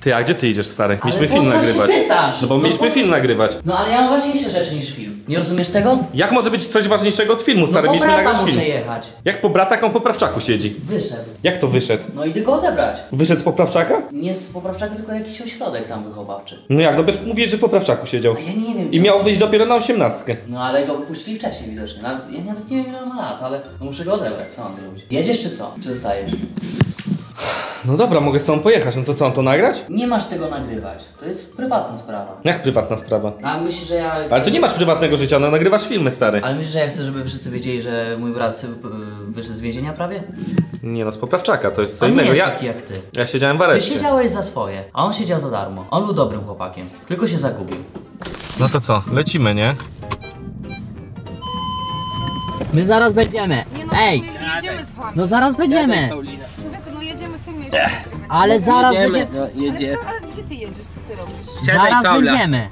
Ty, a gdzie ty idziesz, stary? Mieliśmy po film co się nagrywać. pytasz? No bo No mieliśmy bo- film nagrywać. No ale ja mam ważniejsze rzeczy niż film. Nie rozumiesz tego? Jak może być coś ważniejszego od filmu, No stary? po mieliśmy brata nagrać muszę film. jechać. Jak po brata, jak on po prawczaku siedzi? Wyszedł. Jak to wyszedł? No idę go odebrać. Wyszedł z poprawczaka? Nie z poprawczaka, tylko jakiś ośrodek tam wychowawczy. No jak, no bez mówisz, że w poprawczaku siedział. A ja nie wiem. I miał wyjść dopiero na osiemnastkę. No ale go wypuścili wcześniej widocznie. Ja nawet nie wiem ile on ma lat, ale no muszę go odebrać. Co mam zrobić? Jedziesz czy co? Czy zostajesz? No dobra, mogę z tobą pojechać, no to co, on to nagrać? Nie masz tego nagrywać. To jest prywatna sprawa. Jak prywatna sprawa? A myślisz, że ja... Ale to nie masz prywatnego życia, no nagrywasz filmy, stary. Ale myślisz, że ja chcę, żeby wszyscy wiedzieli, że mój brat y, wyszedł z więzienia prawie? Nie no, z poprawczaka, to jest co On nie innego. jest Ja, taki jak ty. ja siedziałem w Ty areszcie. siedziałeś za swoje, a on siedział za darmo. On był dobrym chłopakiem, tylko się zagubił. No to co, lecimy, nie? My zaraz będziemy. Nie no, Ej, jedziemy z wami. no zaraz będziemy. Ale zaraz Jedziemy, będziemy. no, jedzie. Ale, co, ale gdzie ty jedziesz? Co ty robisz? Siadaj, Zaraz Paula. będziemy.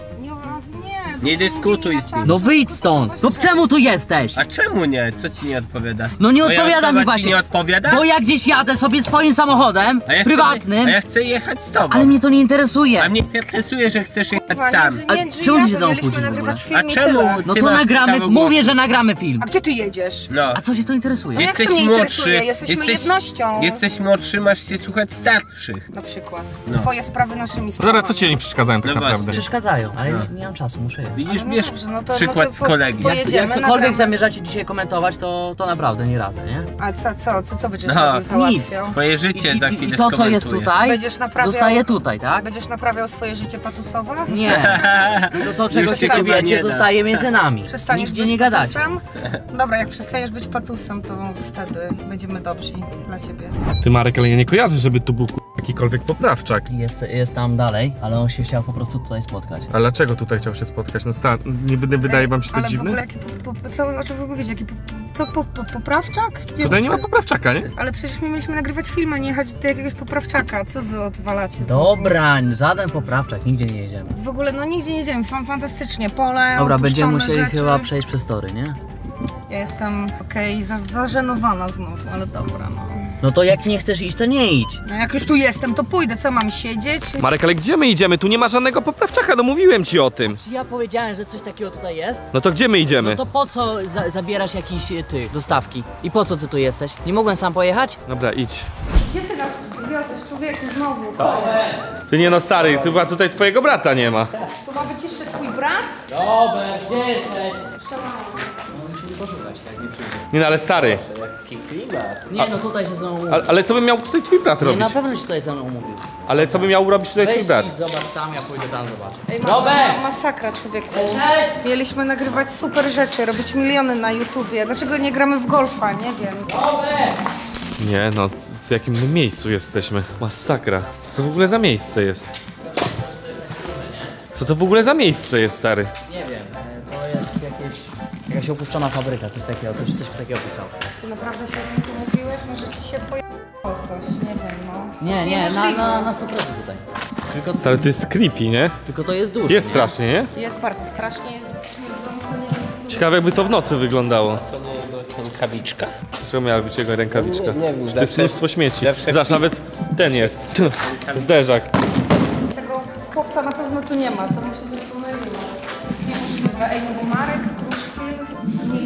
Nie, dyskutuj z nim. No wyjdź stąd. No czemu tu jesteś? A czemu nie? Co ci nie odpowiada? No nie Moja odpowiada osoba mi właśnie. Nie odpowiada? Bo ja gdzieś jadę sobie swoim samochodem, a ja prywatnym, Chcę, a ja chcę jechać z tobą. ale mnie to nie interesuje. A mnie interesuje, że chcesz jechać sam. A czemu ty się to ze mną kłócisz w ogóle? A czemu? No to masz nagramy, mówię, że nagramy film. A gdzie ty jedziesz? No. A co się to interesuje? No jak Jesteś to mnie młodszy. interesuje? Jesteśmy jednością. Jesteś młodszy, masz się słuchać starszych. Na przykład. No. Twoje sprawy naszymi No sprawami. dobra, co ci nie przeszkadzają tak No naprawdę? Przeszkadzają, ale nie, nie mam czasu, muszę jechać. Widzisz, no bierz dobrze, no to- przykład no to z kolegi. Jak, jak cokolwiek zamierzacie dzisiaj komentować, to, to naprawdę nie radzę, nie? A co, co, co, co będziesz No, robił, załatwiał? Twoje życie I, za i, I chwilę to, co jest tutaj, Będziesz naprawiał- zostaje tutaj, tak? Będziesz naprawiał swoje życie patusowe? Nie. Tylko to, czego Już się nie zostaje między nami. Przestaniesz Nigdzie być nie gadacie. patusem? Dobra, jak przestaniesz być patusem, to wtedy będziemy dobrzy dla ciebie. Ty Marek, ale ja nie kojarzę, żeby tu był jakikolwiek poprawczak. Jest, jest tam dalej, ale on się chciał po prostu tutaj spotkać. A dlaczego tutaj chciał się spotkać? No sta- nie wy- wydaje wam się to Ale w dziwne? ogóle jaki, po, po, co, o czym wy mówicie, jaki po, co, po, po, poprawczak? Gdzie, Tutaj nie ma poprawczaka, nie? Ale przecież my mieliśmy nagrywać film, a nie jechać do jakiegoś poprawczaka. Co wy odwalacie? Dobra, żaden poprawczak, nigdzie nie jedziemy. W ogóle, no nigdzie nie jedziemy, fan, fantastycznie, pole, Dobra, będziemy musieli rzeczy. chyba przejść przez tory, nie? Ja jestem, okej, za, zażenowana znowu, ale dobra, no. No to jak nie chcesz iść, to nie idź. No jak już tu jestem, to pójdę, co mam siedzieć? Marek, ale gdzie my idziemy? Tu nie ma żadnego poprawczaka, no mówiłem ci o tym. Czy ja powiedziałem, że coś takiego tutaj jest? No to gdzie my idziemy? No to po co za zabierasz jakieś e, ty, dostawki? I po co ty tu jesteś? Nie mogłem sam pojechać? Dobra, idź. Gdzie ty nas wiozesz, człowieku, znowu? Ty nie no stary, tu chyba tutaj twojego brata nie ma. Tu ma być jeszcze twój brat? Dobra, gdzie jesteś? Nie no ale stary, Jaki klimat. Nie, no tutaj się ze mną umówił. ale, ale co by miał tutaj twój brat Nie, robić? na pewno się tutaj ze mną umówił. Ale co by miał robić tutaj twój Weź brat? idź, zobacz tam, ja pójdę tam zobaczyć. Ej, Robert! masakra, człowieku. Cześć! Mieliśmy nagrywać super rzeczy, robić miliony na YouTubie. Dlaczego nie gramy w golfa? Nie wiem. Nie no, w jakim my miejscu jesteśmy? Masakra. Co to w ogóle za miejsce jest? Co to w ogóle za miejsce jest, stary? Jakaś opuszczona fabryka, coś takiego, coś, coś takiego pisał. Ty naprawdę się z nim pomówiłeś? Może ci się pojechało coś, nie wiem, no. Nie, nie, na, na, na 100% tutaj. Tylko, Stary, to jest creepy, nie? tylko to jest duży. Jest nie? strasznie, nie? Jest bardzo strasznie, jest śmierdząco, nie wiem. Ciekawe jakby to w nocy wyglądało. To nie jego rękawiczka? Dlaczego miała być jego rękawiczka? Nie- nie wiem, Że to jest zawsze- mnóstwo śmieci. zawsze- Zobacz, nawet ten jest. Zderzak. Tego chłopca na pewno tu nie ma, to musi być pomyliło. To jest niemożliwe. Ej, no bo Marek,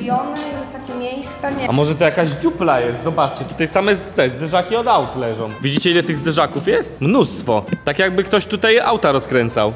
miliony, takie miejsca, nie A może to jakaś dziupla jest? Zobaczcie, tutaj same z- te zderzaki od aut leżą. Widzicie ile tych zderzaków jest? Mnóstwo. Tak jakby ktoś tutaj auta rozkręcał.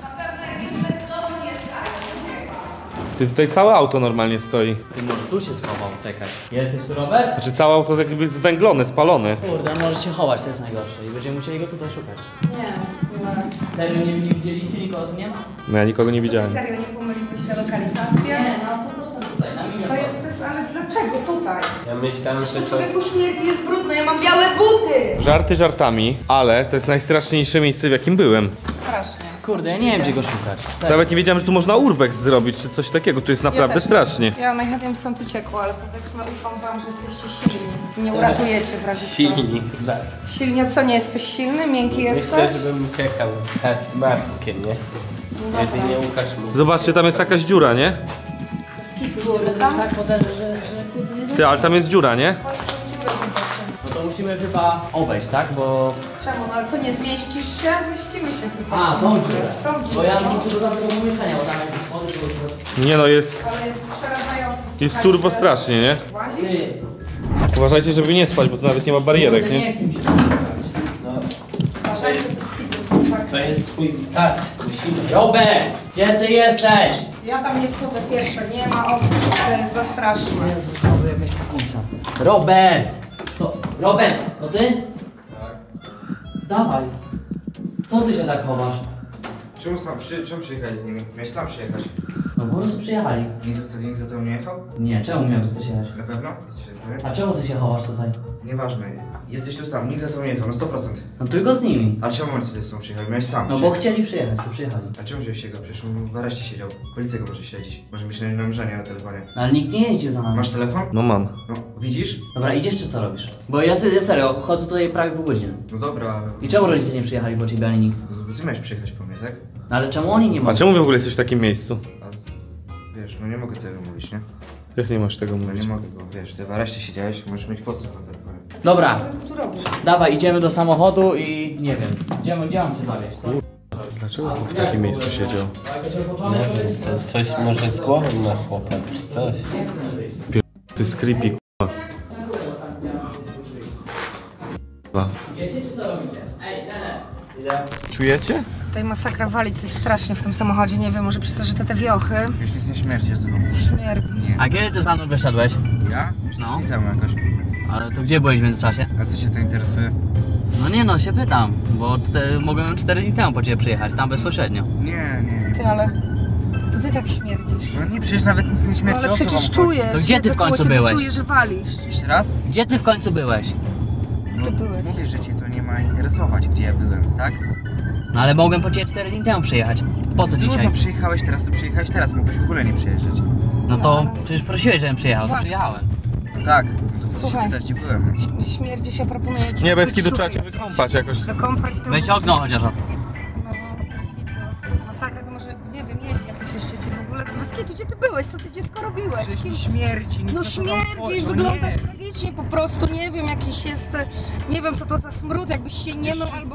Ty tutaj całe auto normalnie stoi. Ty może tu się schował, czekaj. Jesteś tu, Robert? Znaczy całe auto jest jakby zwęglone, spalone. Kurde, może się chować, to jest najgorsze i będziemy musieli go tutaj szukać. Nie, ma. Serio nie, nie widzieliście, nikogo tu nie ma? No ja nikogo nie widziałem. Serio, nie pomyliłyście lokalizację? Nie, na 100% tutaj, na milion. To jest, to jest, ale dlaczego tutaj? Ja myślałem, że to... Człowieku śmierć jest brudna, ja mam białe buty! Żarty żartami, ale to jest najstraszniejsze miejsce w jakim byłem. Strasznie. Kurde, ja nie wiem gdzie go szukać. Nawet nie wiedziałem, że tu można urbex zrobić, czy coś takiego. Tu jest naprawdę też. strasznie. Ja najchętniej bym stąd uciekła, ale powiedzmy ufam wam, że jesteście silni. Nie uratujecie w razie co. Silnik, tak. Silnie, co, nie jesteś silny? Miękki jesteś? Myślę, żebym uciekał z Markiem, nie? Jedynie Łukasz mi... Zobaczcie, tam jest jakaś dziura, nie? To jest tak potężne, że, że kurde nie Ty, ale tam jest dziura, nie? No to musimy chyba obejść, tak? Bo Czemu? No ale co, nie zmieścisz się? Zmieścimy się chyba. A, tą dziurę. Tą Bo ja dziurę, mam no. tu do tego pomieszczenia, bo tam jest schody, to Nie no, jest, Ale jest przerażające. jest turbo strasznie, nie? Łazisz? Ty, Uważajcie, żeby nie spać, bo tu nawet nie ma barierek, nie nie? chce mi się przesuwać. Uważajcie, to jest kitu, tak. To jest twój tak, musimy. Robert, gdzie ty jesteś? Ja tam nie wchodzę pierwsza, nie ma opcji, to jest za straszne. Jezu, znowu jakaś papuńca. Robert! To, Robert, to ty? Tak. Dawaj. Co ty się tak chowasz? Czemu sam, przy, czemu przyjechałeś z nimi? Miałeś sam przyjechać. No po prostu przyjechali. Nikt za, to, nikt za to nie jechał? Nie, czemu miałby ktoś jechać? Na pewno? Jesteś pewny? A czemu ty się chowasz tutaj? Nieważne. Jesteś tu sam, nikt za to nie jechał, no 100%. No tylko z nimi. A czemu oni tutaj z tobą przyjechali? Miałeś sam No bo przyjechać. chcieli przyjechać, to przyjechali. A czemu wziąłeś jego? Przecież on w areszcie siedział. Policja go może śledzić. Może mieć namierzenie na telefonie. No ale nikt nie jeździł za nami. Masz telefon? No mam. No, widzisz? Dobra, idziesz czy co robisz? Bo ja, se- ja serio, chodzę tutaj prawie pół godziny. No dobra, ale... I czemu rodzice nie przyjechali po ciebie ani nikt? No, ty miałeś przyjechać po mnie, tak? No ale czemu oni nie A mogą? czemu w ogóle jesteś w takim miejscu? Wiesz, no nie mogę tego mówić, nie? Jak nie masz tego No mówić? nie mogę, bo wiesz, ty w areszcie siedziałeś, możesz mieć podsłuch na telefonie. Dobra, Co ty tu robisz? dawaj, idziemy do samochodu i nie wiem. Gdzie, gdzie mam cię zawieźć, co? Dlaczego on w takim miejscu siedział? Nie wiem, co, coś może z głową na chłopak, czy coś. To jest creepy, k***a. K***a. Idziecie czy co robicie? Ej, Nene! Czujecie? Tutaj masakra wali coś strasznie w tym samochodzie, nie wiem, może przez to, że te, te wiochy. Już nic nie śmierdzi z. Śmierć. A kiedy ty za mną wyszedłeś? Ja? No. I temu jakoś. Ale to gdzie byłeś w międzyczasie? A co cię to interesuje? No nie no, się pytam, bo mogłem 4 dni temu po ciebie przyjechać, tam bezpośrednio. Nie, nie, nie. Ty, ale to ty tak śmierdzisz. No nie, przecież nawet nic nie No śmierdzi. ale o co przecież czujesz. To gdzie ty w końcu byłeś? Czuję, że walisz. Jeszcze raz? Gdzie ty w końcu byłeś? No, Ty byłeś. Mówię, że cię to nie ma interesować, gdzie ja byłem, tak? No ale mogłem po ciebie 4 dni temu przyjechać. Po co dzisiaj? Trudno, przyjechałeś teraz, to przyjechałeś teraz, mogłeś w ogóle nie przyjeżdżać. No to przecież prosiłeś, żebym przyjechał, to Właśnie. przyjechałem. No tak, no to chcę Słuchaj. się pytać, gdzie byłem. Śmierdzi się, proponuję ci Nie, bez kitu trzeba cię wykąpać jakoś. Wykąpać to... Weź okno chociaż. o. No, bez kitu. Masakra to może, nie wiem, jeść jakieś jeszcze ci w ogóle. Bez kitu, gdzie ty byłeś? Co ty dziecko robiłeś? Kim- mi śmierci, nic No wam śmierdzisz, no wyglądasz nie. Tragicznie po prostu, nie wiem, jakiś jest, e, nie wiem co to za smród, jakbyś się nie mył albo,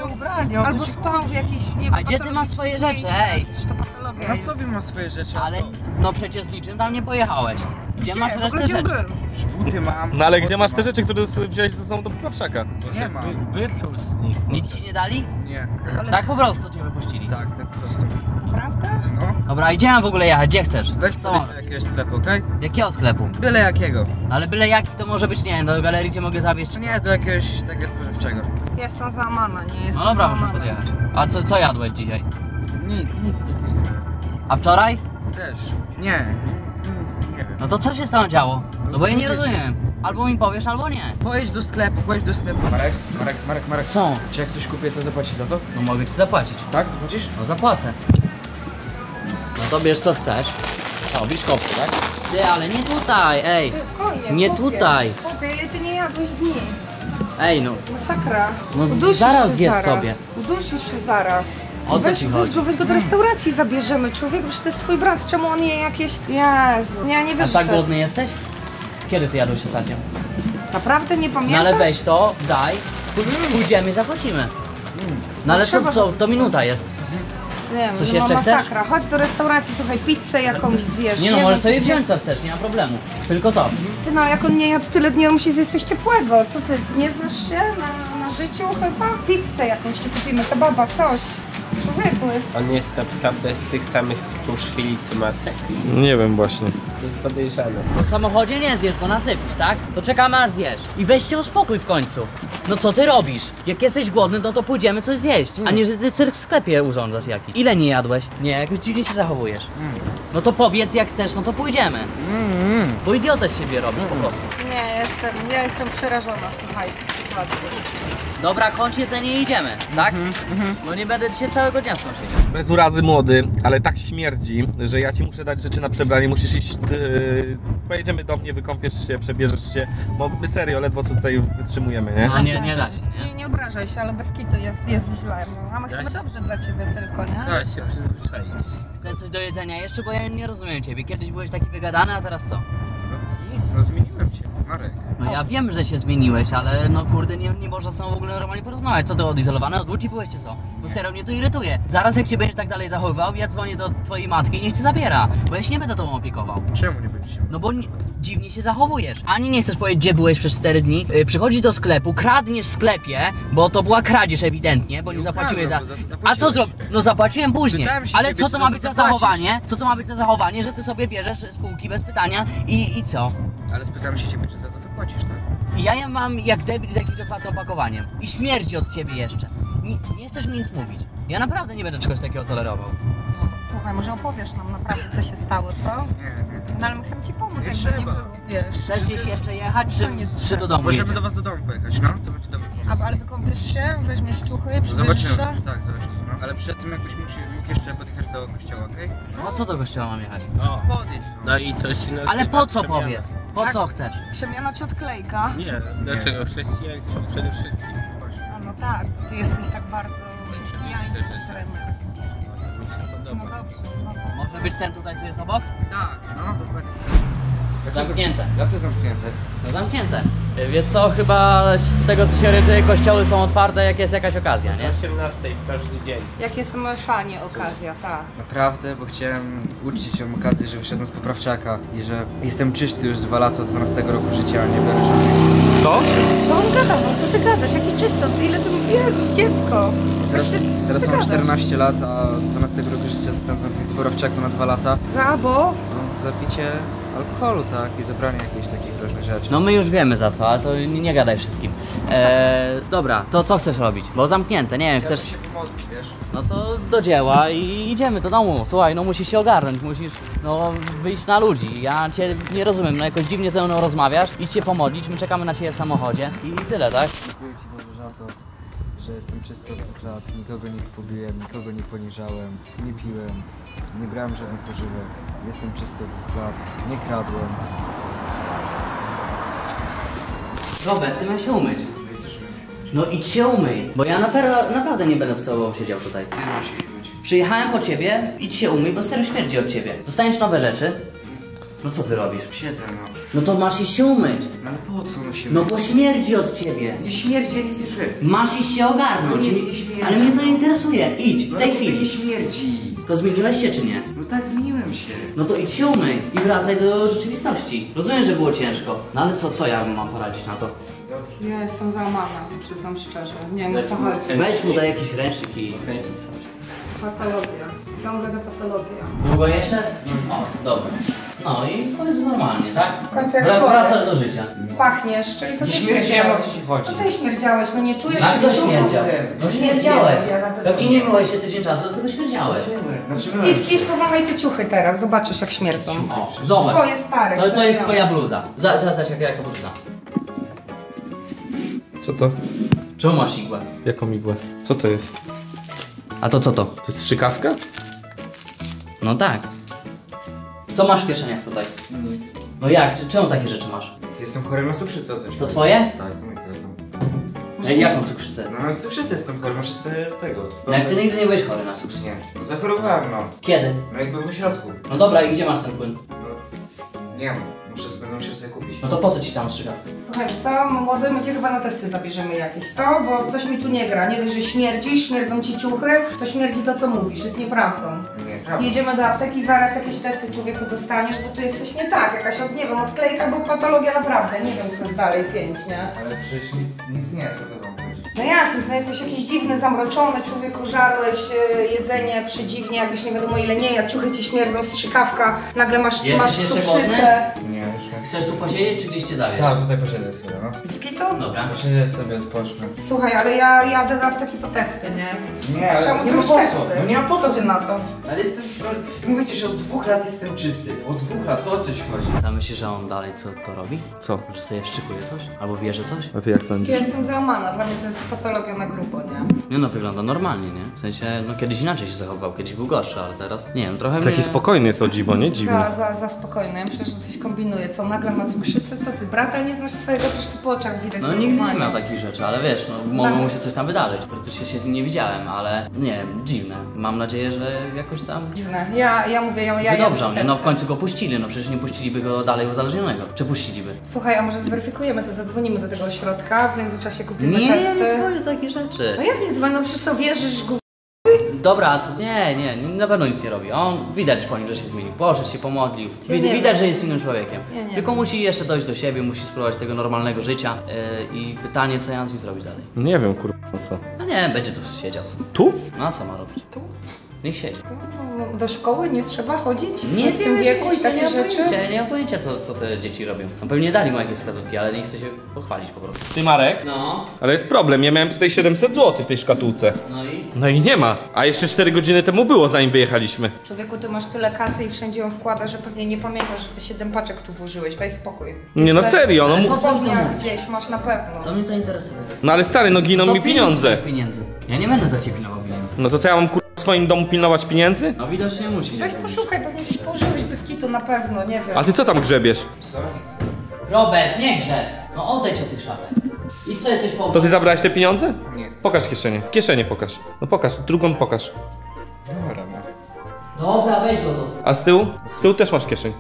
co albo spał w jakiejś, nie wiem, A gdzie ty masz swoje rzeczy, ej? Przecież to patologia Na jest. sobie mam swoje rzeczy, a Ale co? no przecież z niczym tam nie pojechałeś. Gdzie, masz W ogóle resztę gdzie rzeczy? byłem? Buty mam. No ale gdzie masz te rzeczy, które wziąłeś ze sobą do poprawczaka? Nie mam. Wytruł z nich. Nic ci nie dali? Nie. Ale Tak po prostu cię wypuścili. Tak, tak po prostu. Naprawdę? No. Dobra, gdzie mam w ogóle jechać? Gdzie chcesz? Weź Co? podejść do jakiegoś sklepu, okej? Jakiego sklepu? Byle jakiego. Ale byle jaki to może być, nie wiem, do galerii cię mogę zawieźć czy co? Nie, do jakiegoś takiego spożywczego. Jestem załamana, nie? Jestem No dobra, muszę załamana. podjechać. A co, co jadłeś dzisiaj? Nic, nic takiego. A wczoraj? Też. Nie. No to co się z tą działo? No bo ja nie rozumiem. Albo mi powiesz, albo nie. Pojedź do sklepu, pojedź do sklepu. Marek, Marek, Marek, Marek. Co? Czy jak coś kupię, to zapłacisz za to? No mogę ci zapłacić. Tak? Zapłacisz? No zapłacę. No to bierz co chcesz. O, biszkopty, tak? Ty, ale nie tutaj, ej. Spokojnie, Nie chłopie. tutaj. Chłopie, ile ty nie jadłeś dni? Ej, no. Masakra. No Udusisz zaraz się zjedz zaraz. sobie. Udusisz się zaraz. O co weź, ci weź chodzi? go, weź go do restauracji zabierzemy, człowiek, przecież to jest twój brat, czemu on je jakieś... Jezu, nie, nie A wiesz, tak że to jest... głodny jesteś? Kiedy ty jadłeś ostatnio? Naprawdę nie No pamiętasz? ale weź to, daj, pójdziemy i zapłacimy. No ale co, trzeba- co, to minuta jest. Nie wiem, Coś no jeszcze chcesz? masakra. Chodź do restauracji, słuchaj, pizzę jakąś zjesz. Nie no, możesz sobie wziąć co chcesz, nie ma problemu. Tylko to. Ty no, jak on nie jadł tyle dni, on musi zjeść coś ciepłego. Co ty, nie znasz się na, na życiu chyba? Pizzę jakąś ci kupimy, kebaba, coś. Człowieku jest... On jest naprawdę z tych samych kruszwili co Matek. Nie wiem właśnie. To jest podejrzane. W samochodzie nie zjesz, bo nasypisz, tak? To czekamy aż zjesz. I weź się uspokój w końcu. No co ty robisz? Jak jesteś głodny, no to pójdziemy coś zjeść. A nie, że ty cyrk w sklepie urządzasz jakiś. Ile nie jadłeś? Nie, jakoś dziwnie się zachowujesz. No to powiedz jak chcesz, no to pójdziemy. Bo idiotę z siebie robisz po prostu. Nie, jestem, ja jestem przerażona, słuchajcie, sytuacji. Dobra, kończ jedzenie i idziemy, tak? Bo nie będę dzisiaj całego dnia stąd siedział. Bez urazy młody, ale tak śmierdzi, że ja ci muszę dać rzeczy na przebranie, musisz iść, yy, pojedziemy do mnie, wykąpiesz się, przebierzesz się, bo my serio ledwo co tutaj wytrzymujemy, nie? No nie, nie da się, nie? Nie, nie obrażaj się, ale bez kitu jest, jest źle. No, a my chcemy dobrze dla ciebie tylko, nie? Da się przyzwyczaić. Chcesz coś do jedzenia jeszcze? Bo ja nie rozumiem ciebie. Kiedyś byłeś taki wygadany, a teraz co? No nic, no zmieniłem się. Marek. No ja wiem, że się zmieniłeś, ale no kurde, nie, nie można z tobą w ogóle normalnie porozmawiać. Co ty odizolowany od ludzi byłeś czy co? Bo serio mnie to irytuje. Zaraz jak się będziesz tak dalej zachowywał, ja dzwonię do twojej matki i niech cię zabiera. Bo ja się nie będę tobą opiekował. Czemu nie będziesz się No bo nie, dziwnie się zachowujesz. Ani nie chcesz powiedzieć, gdzie byłeś przez 4 dni. Yy, przychodzisz do sklepu, kradniesz w sklepie, bo to była kradzież ewidentnie, bo nie, Nie zapłaciłeś za. za to A co zapłaciłeś. zrobił? No zapłaciłem później. Się Ale ciebie, co to ma to być za zachowanie? Co to ma być za zachowanie, że ty sobie bierzesz z półki bez pytania i, i co? Ale spytałem się ciebie, czy za to zapłacisz, tak? I ja je mam jak debil z jakimś otwartym opakowaniem. I śmierdzi od ciebie jeszcze. Nie, nie chcesz mi nic mówić. Ja naprawdę nie będę czegoś takiego tolerował. Słuchaj, może opowiesz nam naprawdę, co się stało, co? Nie, nie. No ale my chcemy ci pomóc, Nie jakby trzeba. nie było, wiesz. Chcesz gdzieś jeszcze jechać, Co nie czy, czy do domu Możemy do was do domu pojechać, no? To będzie dobry pomysł. A, ale wykąpiesz się, weźmiesz ciuchy, przybierzesz Zobaczymy. się? Tak, zobaczymy. No. Ale przed tym jakbyś musi, mógł jeszcze podjechać do kościoła, okej? A co do kościoła mam jechać? O, Podejdź, no. no i to się nazywa Ale po co przemiana. powiedz? Po Tak. co chcesz? Przemiana ci odklejka. Nie, dlaczego? Chrześcijaństwo przede wszystkim. A no tak, ty jesteś tak bardzo chrześcijański trener. Mi się No podoba. dobrze, no to... Może być ten tutaj, co jest obok? Tak, no dokładnie. Zamknięte. Jak to zamknięte? No zamknięte. Wiesz co, chyba z tego co się orientuję, kościoły są otwarte jak jest jakaś okazja, nie? 18 w każdy dzień. Jak jest szanie okazja, tak. Naprawdę, bo chciałem uczcić się okazji, że wyszedłem z poprawczaka i że jestem czysty już dwa lata od 12 roku życia, a nie biorę żadnych. Co? Co on gada? No co ty gadasz? Jaki czysto? Ty ile ty... Jezus, dziecko! Teraz, teraz mam gadasz? 14 lat, a od 12 roku życia zostałem zamknięty w poprawczaku na dwa lata. Za, bo... No, za picie alkoholu, tak, i zabranie jakichś takich różnych rzeczy. No my już wiemy za co, ale to nie, nie gadaj wszystkim. Eee, dobra, to co chcesz robić? Bo zamknięte, nie wiem, chcesz... nie modlić, wiesz? No to do dzieła i idziemy do domu. Słuchaj, no musisz się ogarnąć, musisz no wyjść na ludzi. Ja cię nie rozumiem, no jakoś dziwnie ze mną rozmawiasz, idź się pomodlić, my czekamy na ciebie w samochodzie i tyle, tak? Dziękuję Ci Boże za to, że jestem czysty od dwóch lat, nikogo nie pobiłem, nikogo nie poniżałem, nie piłem, nie brałem żadnych pożywek, jestem czysty od dwóch lat, nie kradłem. Robert, ty miałeś się umyć. No idź się umyj, bo ja naprawdę, naprawdę nie będę z tobą siedział tutaj. Przyjechałem po ciebie, idź się umyj, bo stary śmierdzi od ciebie. Dostaniesz nowe rzeczy. No co ty robisz? Siedzę, no. No to masz iść się umyć. No ale po co no się... No bo śmierdzi od ciebie. Nie śmierdzi, ja nic nie czuję. Masz iść się ogarnąć. No nie, nie śmierdzi. Ale mnie to nie interesuje. Idź, w tej Nie chwili. śmierdzi. To zmieniłeś się czy nie? No. No to idź się umyj i wracaj do rzeczywistości. Rozumiem, że było ciężko. No ale co, co ja mam poradzić na to? Ja jestem załamana, przyznam szczerze. Nie wiem o co chodzi. Weź mu daj jakiś ręcznik i... Patologia. Ciągle do patologia. Długo jeszcze? O, dobra. No i to jest normalnie, tak? W końcu jak Wra- człowiek. Wracasz do życia. Pachniesz, czyli to ty śmierdziałem, śmierdziałeś. o co ci chodzi? To ty śmierdziałeś, no nie czujesz się to duchów. śmierdział? No śmierdziałeś. Ja na pewno Jak nie myłeś się tydzień czasu, to tego śmierdziałeś. Znaczy, Idź, idź powąchaj te ciuchy teraz, zobaczysz jak śmierdzą. O, zobacz. Twoje stare. To, to które jest twoja miałeś. bluza. Za, za, za, jaka, jaka bluza. Co to? Czemu masz igłę? Jaką igłę? Co to jest? A to co to? To jest strzykawka? No tak. Co masz w kieszeniach tutaj? Nic. No jak? Czy- Czemu takie rzeczy masz? Jestem chory na cukrzycę, o co ci To twoje? Tak, mój telefon. Ej, jaką cukrzycę? No na cukrzycę jestem chory, muszę sobie tego... No jak ty nigdy nie byłeś chory na cukrzycę. Nie, no zachorowałem, no. Kiedy? No jakby w ośrodku. No dobra, i gdzie masz ten płyn? No, c- nie wiem, muszę, będę musiał sobie kupić. No to po co ci sam strzykawka? Słuchaj, co, młody, my cię chyba na testy zabierzemy jakieś, co? Bo coś mi tu nie gra. Nie dość, że śmierdzisz, śmierdzą ci ciuchy, to śmierdzi to, co mówisz, jest nieprawdą. Nie, prawda. Jedziemy do apteki, zaraz jakieś testy człowieku dostaniesz, bo tu jesteś nie tak, jakaś od, nie wiem, odklejka, bo patologia naprawdę, nie wiem co jest dalej pięć, nie? Ale przecież nic, nic nie jest, co wam chodzi? No jak, no jesteś jakiś dziwny, zamroczony, człowieku, żarłeś e, jedzenie przedziwnie, jakbyś nie wiadomo ile nie jadł, ciuchy ci śmierdzą, strzykawka, nagle masz, Jesteś masz jeszcze cukrzycę. Nie, nie. Chcesz tu posiedzieć, czy gdzieś cię zawieźć? Tak, tutaj posiedzę chwilę, no. Skitu? Dobra. Posiedzę sobie, odpocznę. Słuchaj, ale ja jadę apteki po testy, nie? Nie, ale nie zrobić ma po testy. co. No nie ma po Co ty na to? Ale jestem... no, Mówicie, że od dwóch lat jestem czysty. Od dwóch lat, to o coś chodzi. A myślisz, że on dalej co to robi? Co? Że sobie wszczykuje coś? Albo bierze coś? A ty jak Ja sądzisz? jestem załamana, dla mnie to jest patologia na grubo, nie? Nie no, wygląda normalnie, nie? W sensie, no kiedyś inaczej się zachował, kiedyś był gorszy, ale teraz, nie wiem, trochę Taki mnie... spokojny jest o dziwo, nie? Dziwny. Za, za, za spokojny, ja myślę, że coś kombinuje, co na nagle ma cukrzycę, co ty, brata nie znasz swojego, przecież to po oczach widać No nigdy nie miał takich rzeczy, ale wiesz, no mogło mu się coś tam wydarzyć. Praktycznie się z nim nie widziałem, ale nie wiem, dziwne. Mam nadzieję, że jakoś tam Dziwne, ja, ja mówię, ja, ja dobrze, ja nie? no w końcu go puścili, no przecież nie puściliby go dalej uzależnionego. Czy puściliby? Słuchaj, a może zweryfikujemy to, zadzwonimy do tego ośrodka, w międzyczasie kupimy Nie, testy. nie dzwonię takie rzeczy. No jak nie dzwonią, no przecież co, wierzysz Dobra, a co? Nie, nie, na pewno nic nie robi. On widać po nim, że się zmienił. Poszedł się pomodlił. Nie widać, wiem. że jest innym człowiekiem. Ja nie Tylko wiem. musi jeszcze dojść do siebie, musi spróbować tego normalnego życia. Yy, I pytanie, co ja mam z nim zrobić dalej? Nie wiem, kurwa, co. No nie, będzie tu siedział sobie. Tu? No a co ma robić? Tu? Niech siedzi. No, Do szkoły nie trzeba chodzić Nie w tym wieku i takie nie mam rzeczy? Pojęcia, nie mam pojęcia, co, co te dzieci robią. No pewnie dali mu jakieś wskazówki, ale nie chcę się pochwalić po prostu. Ty, Marek? No, Ale jest problem, ja miałem tutaj 700 zł w tej szkatułce. no i? No i nie ma. A jeszcze 4 godziny temu było, zanim wyjechaliśmy. Człowieku, ty masz tyle kasy i wszędzie ją wkładasz, że pewnie nie pamiętasz, że ty siedem paczek tu włożyłeś. Daj spokój. Nie no serio, no mówisz? gdzieś masz na pewno. Co mnie to interesuje? No ale stary, no giną mi pieniądze. pieniędzy. Ja nie będę za ciebie pilnował pieniędzy. No to co ja mam kurwa w swoim domu pilnować pieniędzy? No widocznie musi. Weź poszukaj, pewnie gdzieś położyłeś bez kitu na pewno, nie wiem. A ty co tam grzebiesz? Robert, nie grze! No odejdź od tych szafek. Idź sobie coś po... To ty zabrałeś te pieniądze? Nie. Pokaż kieszenie. Kieszenie pokaż. No pokaż, drugą pokaż. Dobra, no. Dobra, weź go zostaw. A z tyłu? Z tyłu też masz kieszeń.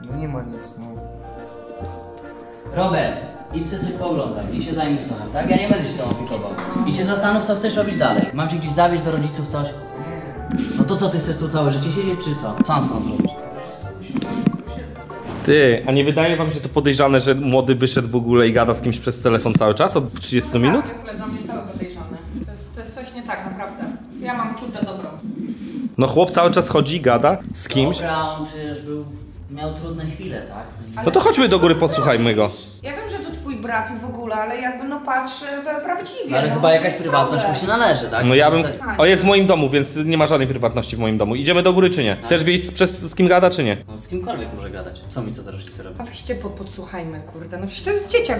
No nie ma nic, no. Robert, idź sobie coś pooglądaj i się zajmij sobą, tak? Ja nie będę się tą opiekował. I się zastanów, co chcesz robić dalej. Mam cię gdzieś zawieźć do rodziców, coś? No to co, ty chcesz tu całe życie siedzieć, czy co? Co mam stąd zrobić? Ty, a nie wydaje wam się to podejrzane, że młody wyszedł w ogóle i gada z kimś przez telefon cały czas od 30 minut? Tak, jest dla mnie cały podejrzany. To jest, to jest coś nie tak, naprawdę. Ja mam czutę dobrą. No chłop cały czas chodzi i gada z kimś. Dobra, on przecież był... miał trudne chwile, tak? No to chodźmy do góry, podsłuchajmy go. Ja wiem, że to twój brat i w ogóle, ale jakby no patrz e, prawdziwie. No, ale no, chyba jakaś prywatność mu się należy, tak? No ja bym... O, jest w moim domu, więc nie ma żadnej prywatności w moim domu. Idziemy do góry czy nie? Chcesz wiedzieć przez z kim gada czy nie? No, z kimkolwiek może gadać. Co mi co za różnicę robi? A weźcie po, podsłuchajmy, kurde. No przecież to jest dzieciak,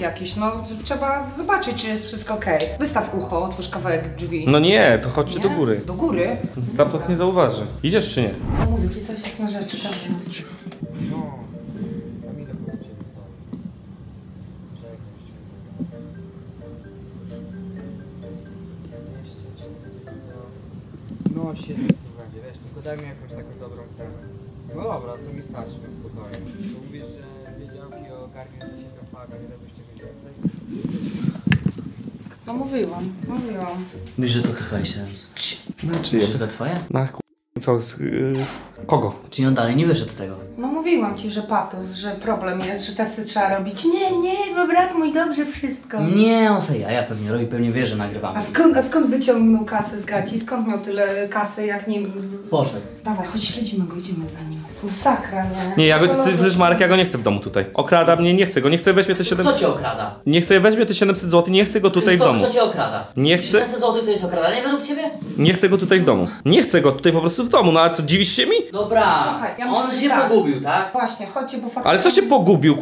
jakiś, no trzeba zobaczyć, czy jest wszystko okej. Wystaw ucho, otwórz kawałek drzwi. No nie, to chodźcie do Nie? góry. Do góry? Stamtąd nie zauważy. Idziesz czy nie? No mówię ci, coś jest na rzeczy. No. No, 7 to będzie, wiesz, tylko daj mi jakąś taką dobrą cenę. No dobra, to mi starczy, na spokojnie. To mówisz, że wiedziałki ogarniesz za 7 paga, nie robisz czegoś więcej? No mówiłam, mówiłam. Myślisz, że to twoje się... Znaczy Myślisz, że to twoje? Na. Co? Z, yy... Kogo? Czyli on dalej nie wyszedł z tego. No mówiłam ci, że patus, że problem jest, że testy trzeba robić. Nie, nie, bo brat mój dobrze wszystko. Nie, on se ja pewnie robi, pewnie wie, że nagrywamy. A skąd, a skąd wyciągnął kasę z gaci? Skąd miał tyle kasy, jak nie... Poszedł. Dawaj, chodź śledzimy go, idziemy za nim. Masakra, nie? Nie, ja go, przecież Marek, ja go nie chcę w domu tutaj. Okrada mnie, nie chcę go, nie chcę weźmie te 7... Kto cię okrada? Nie chcę weźmie te 700 zł, nie chcę go tutaj w kto, domu. Kto cię okrada? Nie chcę- 700 zł to jest okradanie według ciebie? Nie chcę go tutaj w domu. Nie chcę go tutaj po prostu w domu, no ale co, dziwisz się mi? Dobra, Słuchaj, ja on myślę, się że tak. pogubił, tak? Właśnie, chodźcie, bo faktycznie... Ale co się pogubił?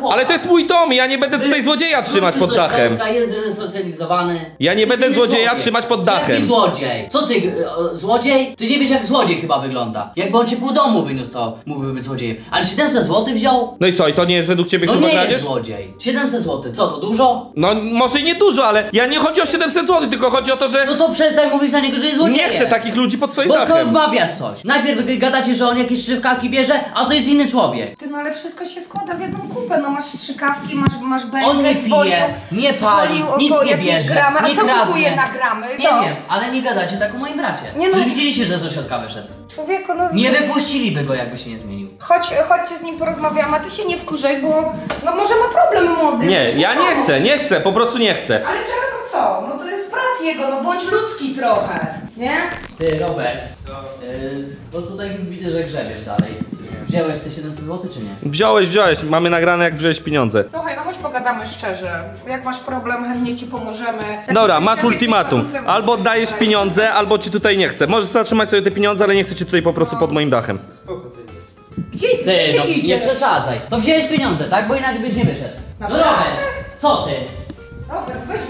Chłopak. Ale to jest mój dom i ja nie będę tutaj złodzieja trzymać pod dachem. Jest resocjalizowany. Ja nie będę złodzieja trzymać pod dachem. Jaki złodziej? Co ty, złodziej? Ty nie wiesz jak złodziej chyba wygląda. Jakby on ci pół domu wyniósł, to mógłby być złodziejem. Ale 700 zł wziął? No i co, i to nie jest według ciebie No kurwa nie jest kradzież? złodziej. 700 zł, co to dużo? No może i nie dużo, ale ja nie chodzi o 700 zł, tylko chodzi o to, że No to przestań mówić na niego, że jest złodziejem. nie chcę takich ludzi pod swoim Bo co dachem. wmawiasz coś? Najpierw gadacie, że on jakieś strzykawki bierze, a to jest inny człowiek. Ty, no ale wszystko się składa w jedną kupę, no masz strzykawki, masz, masz On nie dzwonił, pije, nie pali, nic nie jakieś bierze, gramy, a nie co kradnie. kupuje na gramy? Nie Co? wiem, ale nie gadacie tak o moim bracie. Nie no. Przecież widzieliście, że z ośrodka wyszedł. Człowieku, no... Nie wypuściliby go, jakby się nie zmienił. Chodź, chodźcie z nim porozmawiamy, a ty się nie wkurzaj, bo no może ma problem młody. Nie, ja nie chcę, nie chcę, po prostu nie chcę. Ale czego, no co? No to jest brat jego, no bądź ludzki trochę, nie? Ty, Robert, yy, bo tutaj widzę, że grzebiesz dalej. Wziąłeś te 700 zł, czy nie? Wziąłeś, wziąłeś, mamy nagrane jak wziąłeś pieniądze. Słuchaj, no chodź pogadamy szczerze. Jak masz problem, chętnie ci pomożemy. Jak Dobra, jesteś- masz jesteś ultimatum. Albo oddajesz to- pieniądze, albo ci tutaj nie chcę. Możesz zatrzymać sobie te pieniądze, ale nie chcę ci tutaj po prostu pod moim dachem. Spoko, ty. Gdzie, Ty, gdzie ty no nie idziesz? przesadzaj. To wziąłeś pieniądze, tak? Bo inaczej byś nie wyszedł. No Naprawdę? Robert, co ty? Robert, weź,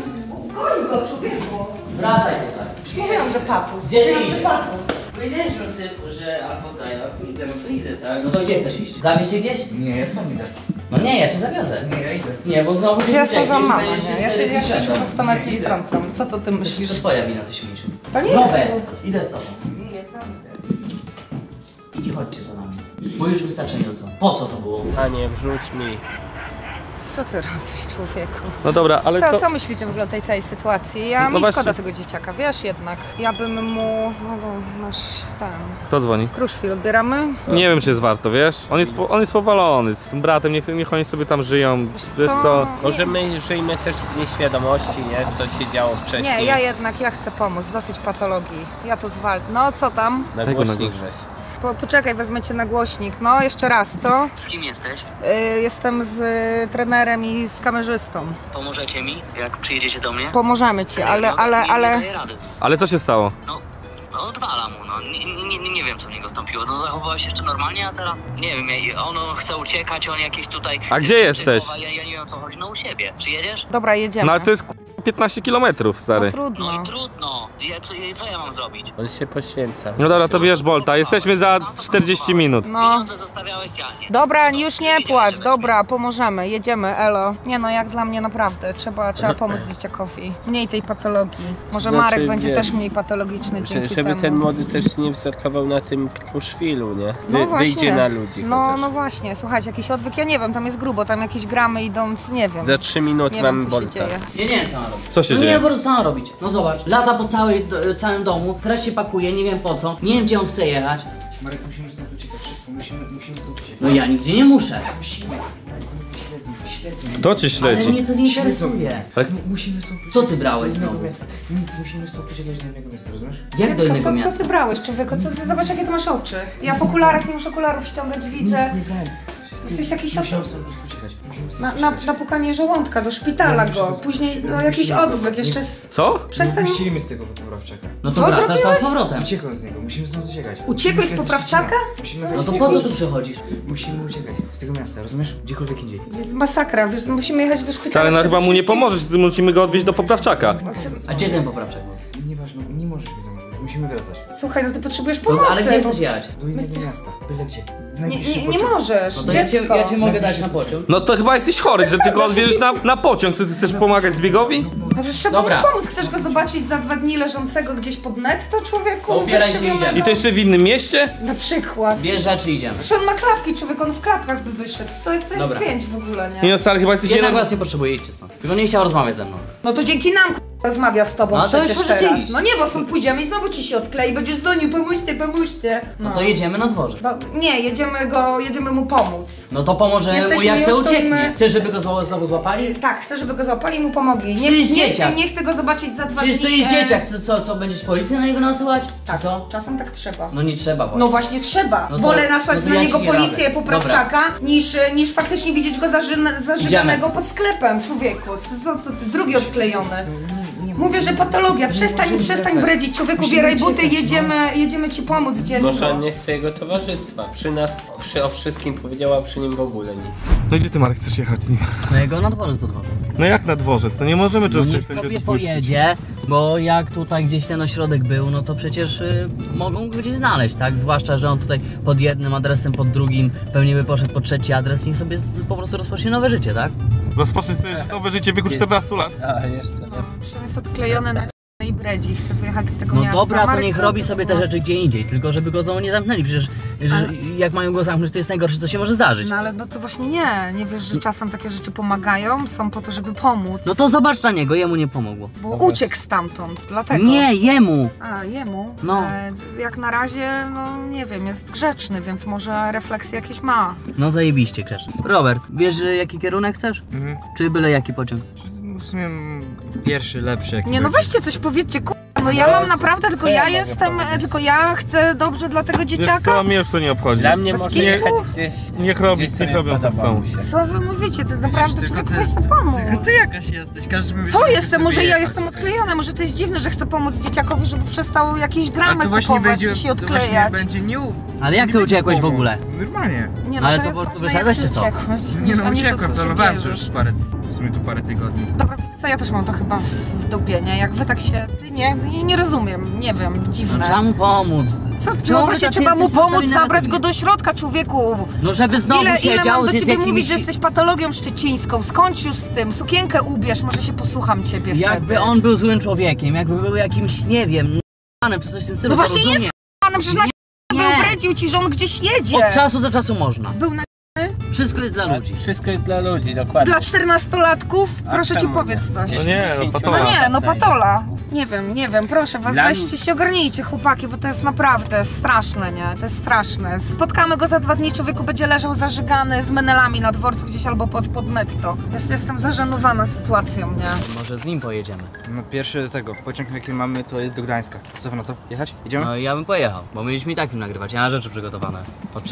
goń go, człowieku. Wracaj tutaj. Już mówiłam, że patus. Gdzie ty Mówiłam, że idziesz? patus. Powiedziałeś Rosyfu, że albo daję, idę, no to idę, tak? No to gdzie chcesz iść? Zawieźć cię gdzieś? Nie, ja sam idę. No nie, ja cię zawiozę. Nie, ja idę. Nie, bo znowu Ja jestem za mama, nie? Ja się, ja się już w to nawet nie wtrącam. Co to ty To myślisz? wszystko twoja wina, ty śmieciu. To nie jest. Robert, idę z tobą. Nie, sam idę. I chodźcie za nami. Bo już wystarczająco. Po co to było? Panie, wrzuć mi. Co ty robisz, człowieku? No dobra, ale Co, to... co myślicie w ogóle o tej całej sytuacji? Ja No mi właśnie- szkoda tego dzieciaka, wiesz jednak. Ja bym mu... No, bo masz ten... Kto dzwoni? Kruszwil odbieramy? Nie wiem, czy jest warto, wiesz? On jest, on jest powalony z tym bratem, niech, niech oni sobie tam żyją. Wiesz co? Może my żyjmy też w nieświadomości, nie? Co się działo wcześniej. Nie, ja jednak, ja chcę pomóc. Dosyć patologii. Ja to zwalczę. No, co tam? Na Tego na głośnik. Po, poczekaj, wezmę cię na głośnik. No, jeszcze raz, co? Z kim jesteś? Y, jestem z y, trenerem i z kamerzystą. Pomożecie mi, jak przyjedziecie do mnie? Pomożemy ci, ale, No, ale, nie, Nie ale... daję rady. Ale co się stało? No, no odwala mu, no. Nie, nie, nie, wiem, co w niego stąpiło. No zachowałeś się jeszcze normalnie, a teraz... Nie wiem, ja- on chce uciekać, on jakieś tutaj... A gdzie jesteś? Ja, ja nie wiem, o co chodzi. No u siebie. Przyjedziesz? Dobra, jedziemy. No ale to jest 15 kilometrów, No stary. No trudno. i trudno. Ja, co, ja- co ja mam zrobić? On się poświęca. No dobra, to bierz Bolta, jesteśmy za 40 minut. No. Nie. Dobra, już nie płacz, dobra, pomożemy, jedziemy, elo. Nie no, jak dla mnie naprawdę, trzeba, trzeba pomóc dzieciakowi. Mniej tej patologii. Może Znaczy, Marek będzie wie- też mniej patologiczny Że, dzięki żeby temu. ten młody też nie wzorkował na tym kruszwilu, nie? Wy, No właśnie. wyjdzie na ludzi No, chociaż. no właśnie, słuchajcie, jakiś odwyk, ja nie wiem, tam jest grubo, tam jakieś gramy idąc, nie wiem. Za trzy minuty się Bolta. dzieje. Nie, nie wiem, co mam robić. Co się no dzieje? nie wiem, po prostu co mam robić. No zobacz, lata po całej, do, całym domu, teraz się pakuje, nie wiem po co, nie wiem, gdzie on chce jechać. Marek, musimy stąd uciekać szybko, musimy, musimy stąd uciekać. No ja nigdzie nie muszę. Musimy. Kto cię Ale śledzi? mnie to nie interesuje. Ale Musimy stąd. Co ty brałeś Do innego znowu? miasta. Nic, musimy stąd uciekać do innego miasta, rozumiesz? Jak do innego co, co miasta? ty brałeś, człowieku? Co, co, zobacz, jakie ty masz oczy. Ja w okularach nie muszę okularów ściągać, widzę. Nic nie brałem. Jesteś jakiś Musimy od- stąd po prostu uciekać. Musimy stąd Na, na, na pukanie żołądka, do szpitala go, później no, jakiś odwyk, jeszcze... z- Co? Przestań... Nie puścili mnie z tego poprawczaka. No to Co wracasz teraz z zrobiłeś? powrotem. Uciekłem z niego, musimy stąd uciekać. Uciekłeś z Musimy poprawczaka? Musimy No to po co tu przychodzisz? Musimy uciekać z tego miasta, rozumiesz? Gdziekolwiek indziej. Jest masakra, wiesz, musimy jechać do szpitala. Wcale no chyba mu nie wszystkim. pomożesz, musimy go odwieźć do poprawczaka. A gdzie ten poprawczak był? Nieważne, nie możesz mi tam mówić, musimy wracać. Słuchaj, no ty potrzebujesz pomocy. ale gdzie chcesz jechać? Do innego miasta, byle gdzie. W Nie, nie, nie możesz, No to ja cię, dziecko. ja cię mogę dać na pociąg. No to chyba jesteś chory, że tylko odwieziesz na, na pociąg. Co, ty chcesz pomagać zbiegowi? No przecież trzeba Dobra. mu pomóc. Chcesz go zobaczyć za dwa dni leżącego gdzieś pod netto, człowieku? To ubieraj się i Wykrzywionego? idziemy. I to jeszcze w innym mieście? Na przykład. Bierz rzeczy i idziemy. Przecież on ma klapki, człowiek, on w klapkach by wyszedł. Co, co jest Dobra. pięć w ogóle, nie? Nie no stary, chyba jesteś Jednak jeden... was nie potrzebuję, idźcie stąd. Tylko nie chciał rozmawiać ze mną. No to dzięki nam k***, rozmawia z tobą No to przecież teraz. iść. No nie, bo stąd pójdziemy i znowu ci się odklei, będziesz dzwonił, pomóżcie, pomóżcie. No to jedziemy na dworze. No, nie, jedziemy go, jedziemy mu pomóc. No to pomoże mu Jesteśmy jak chce już, to ucieknie. my- Chcesz, żeby go zło- znowu złapali? Tak, chcę, żeby go złapali i mu pomogli. Przecież jest nie, dzieciak. chcę, nie chcę go zobaczyć za dwa Przecież to dni. jest e, dzieciak, co, co, co będziesz policję na niego nasyłać? Tak, co? czasem tak trzeba. No nie trzeba właśnie. No właśnie trzeba. No to- Wolę nasłać no to na ja niego nie policję radzę. poprawczaka, niż, niż faktycznie widzieć go zażyna, zażyganego pod sklepem, człowieku. Co, co, co ty, drugi odklejony. Mówię, że patologia. Przestań, przestań bredzić, człowieku, Musimy bieraj buty, no. jedziemy, jedziemy ci pomóc, dziecko. Może on nie chce jego towarzystwa. Przy nas przy, o wszystkim powiedziała, przy nim w ogóle nic. No gdzie ty Marek chcesz jechać z nim? No jego na dworzec do dworza. No jak na dworzec? No nie możemy No czegoś tego sobie pojedzie, bo jak tutaj gdzieś ten ośrodek był, no to przecież y, mogą go gdzieś znaleźć, tak? Zwłaszcza, że on tutaj pod jednym adresem, pod drugim, pewnie by poszedł pod trzeci adres, niech sobie po prostu rozpocznie nowe życie, tak? Rozpoczniesz sobie nowe życie w wieku 14 lat. A, jeszcze nie. Jest odklejony na i bredzi, chce wyjechać z tego No miasta. dobra, to niech robi sobie te ogóle? rzeczy gdzie indziej, tylko żeby go znowu nie zamknęli, przecież Ale- jak mają go zamknąć, to jest najgorsze, co się może zdarzyć. No ale no to właśnie nie, nie wiesz, że czasem takie rzeczy pomagają, są po to, żeby pomóc. No to zobacz na niego, jemu nie pomogło. Bo uciekł stamtąd, dlatego. Nie, jemu! A, jemu? No. E, jak na razie, no nie wiem, jest grzeczny, więc może refleksje jakieś ma. No zajebiście, Kresz. Robert, wiesz jaki kierunek chcesz? Mhm. Czy byle jaki pociąg? W sumie pierwszy, lepszy jaki Nie no będzie. weźcie coś powiedzcie, ku... No ja mam naprawdę, tylko ja jestem, tylko ja chcę dobrze dla tego Wiesz dzieciaka. co, mnie już to nie obchodzi. Dla mnie Bez może kitu. jechać gdzieś. Niech robi, gdzieś niech robią co chcą. Co wy mówicie? To naprawdę Tylko człowiek sobie pomóc. Ty jakaś jesteś, każdy mówi, Co jestem? sobie Może ja jechać. jestem odklejona, może to jest dziwne, że chcę pomóc dzieciakowi, żeby przestał jakieś A gramy to właśnie kupować będzie, i się to właśnie odklejać. będzie. Ale jak ty uciekłeś w ogóle? Normalnie. Nie No ale to co, po prostu jak wyszedłeś, czy co? Nie no, to, uciekłem, co planowałem to już parę w sumie tu parę tygodni. Dobra, wiecie co, ja też mam to chyba w, w dupie, nie? Jak wy tak się... Nie, nie, nie rozumiem, nie wiem, No dziwne. trzeba mu pomóc. Co, no właśnie tacy trzeba mu pomóc zabrać go do środka, człowieku. No żeby znowu ile, ile siedział mam do z ciebie jakimiś... mówić, że jesteś patologią szczecińską? Skończ już z tym, sukienkę ubierz, może się posłucham ciebie Jakby wtedy. on był złym człowiekiem, jakby był jakimś, nie wiem, panem czy coś w tym stylu, No właśnie rozumiem. jest Panem, przecież na Nie. był bredził ci, że on gdzieś jedzie. Od czasu do czasu można. Był na... Wszystko jest dla ludzi. Wszystko jest dla ludzi, dokładnie. Dla czternastolatków? Proszę ci powiedz nie? coś. No nie, no No patola. nie, no patola. Nie wiem, nie wiem, proszę was, Dla weźcie się, ogarnijcie chłopaki, bo to jest naprawdę straszne, nie? To jest straszne. Spotkamy go za dwa dni, człowieku będzie leżał zażygany z menelami na dworcu gdzieś albo pod, pod metto. Jest, jestem zażenowana sytuacją, nie? Może z nim pojedziemy. No pierwszy tego, pociąg jaki mamy to jest do Gdańska. Co wy na to? Jechać? Idziemy? No ja bym pojechał, bo mieliśmy i tak im nagrywać. Ja mam rzeczy przygotowane od.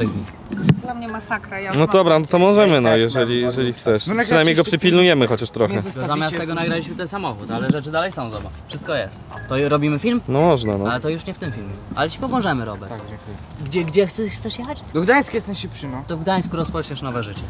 Dla mnie masakra, ja już No mam- dobra, no to możemy, no Tak, jeżeli, no, jeżeli chcesz. no Przynajmniej go przypilnujemy chociaż trochę. To zamiast tego nagraliśmy ten samochód, ale rzeczy dalej są, zobacz. Wszystko jest. To robimy film? No można, no. Ale to już nie w tym filmie. Ale ci pomożemy, Robert. Tak, dziękuję. Gdzie, gdzie chcesz, chcesz jechać? Do Gdańska jest najszybszy, no. To w Gdańsku rozpoczniesz nowe życie.